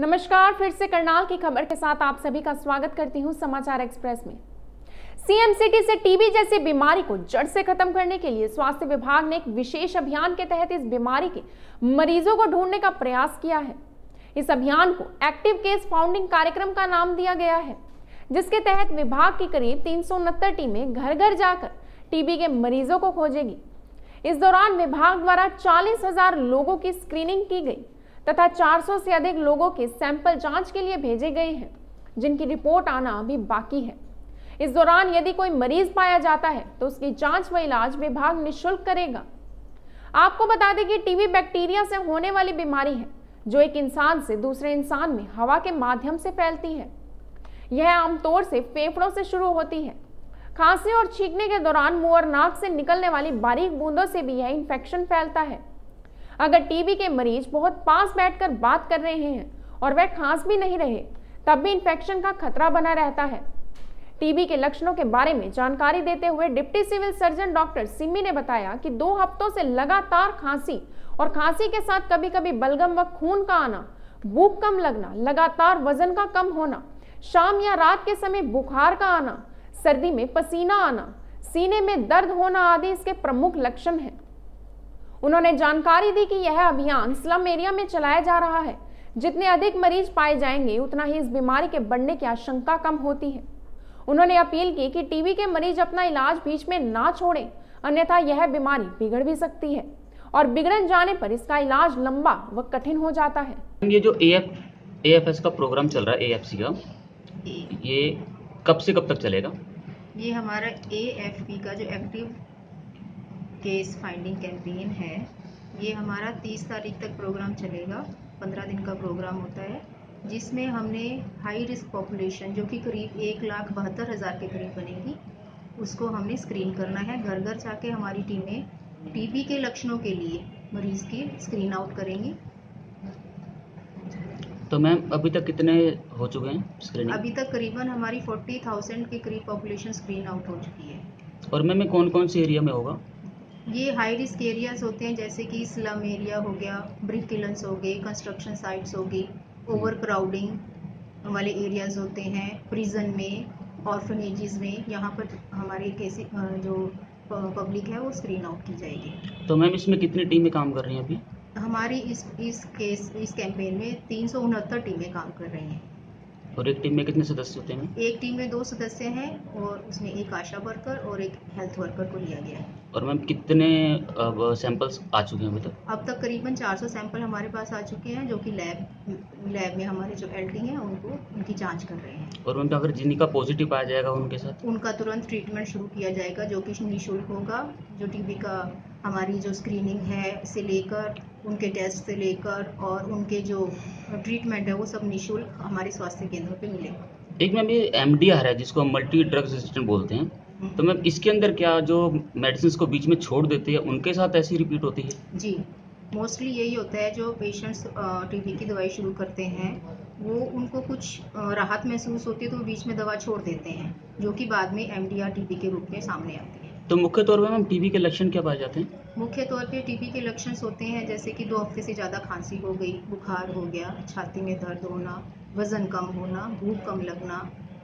नमस्कार, फिर से करनाल की खबर के साथ आप सभी का स्वागत करती हूँ समाचार एक्सप्रेस में। सीएम सिटी से टीबी जैसी बीमारी को जड़ से खत्म करने के लिए स्वास्थ्य विभाग ने एक विशेष अभियान के तहत इस बीमारी के मरीजों को ढूँढने का प्रयास किया है। इस अभियान को एक्टिव केस फाउंडिंग कार्यक्रम का नाम दिया गया है, जिसके तहत विभाग की करीब तीन टीमें घर घर जाकर टीबी के मरीजों को खोजेगी। इस दौरान विभाग द्वारा चालीस हज़ार लोगों की स्क्रीनिंग की गई। तथा 400 से अधिक लोगों के सैंपल जाँच के लिए भेजे गए हैं, जिनकी रिपोर्ट आना अभी बाकी है। इस दौरान यदि कोई मरीज़ पाया जाता है तो उसकी जाँच व इलाज विभाग निशुल्क करेगा। आपको बता दें कि टीबी बैक्टीरिया से होने वाली बीमारी है, जो एक इंसान से दूसरे इंसान में हवा के माध्यम से फैलती है। यह आमतौर से फेफड़ों से शुरू होती है। खांसी और छींकने के दौरान मुँह और नाक से निकलने वाली बारीक बूंदों से भी यह इंफेक्शन फैलता है। अगर टीबी के मरीज़ बहुत पास बैठकर बात कर रहे हैं और वह खांस भी नहीं रहे, तब भी इंफेक्शन का खतरा बना रहता है। टीबी के लक्षणों के बारे में जानकारी देते हुए deputy civil surgeon doctor Simi ने बताया कि दो हफ्तों से लगातार खांसी और खांसी के साथ कभी कभी बलगम व खून का आना, भूख कम लगना, लगातार वज़न का कम होना, शाम या रात के समय बुखार का आना, सर्दी में पसीना आना, सीने में दर्द होना आदि इसके प्रमुख लक्षण हैं। उन्होंने जानकारी दी कि यह अभियान स्लम एरिया में चलाया जा रहा है। जितने अधिक मरीज़ पाए जाएँगे उतना ही इस बीमारी के बढ़ने की आशंका कम होती है। उन्होंने अपील की कि टीबी के मरीज़ अपना इलाज बीच में ना छोड़ें अन्यथा यह बीमारी बिगड़ भी सकती है और बिगड़न जाने पर इसका इलाज लंबा व कठिन हो जाता है। ये जो A F A F S का प्रोग्राम चल रहा है ए एफ़ सी का ये कब से कब तक चलेगा? ये हमारा ए एफ़ पी का जो एक्टिव केस फाइंडिंग कैंपेन है। ये हमारा 30 तारीख तक प्रोग्राम चलेगा। 15 दिन का प्रोग्राम होता है जिसमें हमने हाई रिस्क पॉपुलेशन जो कि करीब एक लाख बहत्तर हज़ार के करीब बनेगी उसको हमने स्क्रीन करना है। घर घर जाके हमारी टीमें टीबी के लक्षणों के लिए मरीज़ की स्क्रीन आउट करेंगी। तो मैम अभी तक कितने हो चुके हैं स्क्रीनिंग अभी तक करीबन हमारी 40,000 के करीब पॉपुलेशन स्क्रीन आउट हो चुकी है। और मैम ये कौन कौन से एरिया में होगा? ये हाई रिस्क एरियाज़ होते हैं जैसे कि स्लम एरिया हो गया ब्रिक किलन्स हो गए कंस्ट्रक्शन साइट्स हो गई ओवर क्राउडिंग वाले एरियाज़ होते हैं प्रिजन में ऑर्फनेजेस में यहाँ पर हमारे कैसे जो पब्लिक है वो स्क्रीन आउट की जाएगी। तो मैम इसमें कितनी टीमें काम कर रही हैं अभी? हमारी इस इस केस इस कैंपेन में तीन सौ उनहत्तर टीमें काम कर रही हैं। और एक टीम में कितने सदस्य होते हैं? एक टीम में दो सदस्य हैं और उसमें एक आशा वर्कर और एक हेल्थ वर्कर को लिया गया है। और मैम कितने सैंपल्स आ चुके हैं अभी तक? अब तक करीबन 400 सैंपल हमारे पास आ चुके हैं जो कि लैब लैब में हमारे जो एल हैं उनको उनकी जाँच कर रहे हैं। और उनका अगर जिनका पॉजिटिव पाया जाएगा उनके साथ? उनका तुरंत ट्रीटमेंट शुरू किया जाएगा जो कि निःशुल्क होगा जो टीबी का हमारी जो स्क्रीनिंग है से लेकर उनके टेस्ट से लेकर और उनके जो ट्रीटमेंट है वो सब निःशुल्क हमारे स्वास्थ्य केंद्रों पे मिलेगा एक मैम ये एम डी आर है जिसको हम मल्टी ड्रग रेजिस्टेंट बोलते हैं। हम्म। तो मैम इसके अंदर क्या जो मेडिसिन को बीच में छोड़ देते हैं उनके साथ ऐसी रिपीट होती है? जी मोस्टली यही होता है जो पेशेंट्स टीबी की दवाई शुरू करते हैं वो उनको कुछ राहत महसूस होती है तो वो बीच में दवा छोड़ देते हैं जो कि बाद में एम डी आर टीबी के रूप में सामने आती है। तो मुख्य तौर पर मैम टीबी के लक्षण क्या पाए जाते हैं मुख्य तौर पे टीबी के लक्षण होते हैं जैसे कि दो हफ़्ते से ज़्यादा खांसी हो गई बुखार हो गया छाती में दर्द होना वज़न कम होना भूख कम लगना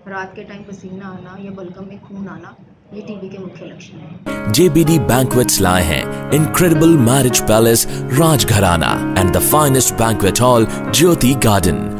रात के टाइम पसीना आना या बलगम में खून आना ये टीबी के मुख्य लक्षण हैं। जेबीडी Banquets लाए हैं incredible marriage palace Rajgharana and the finest banquet hall Jyoti Garden.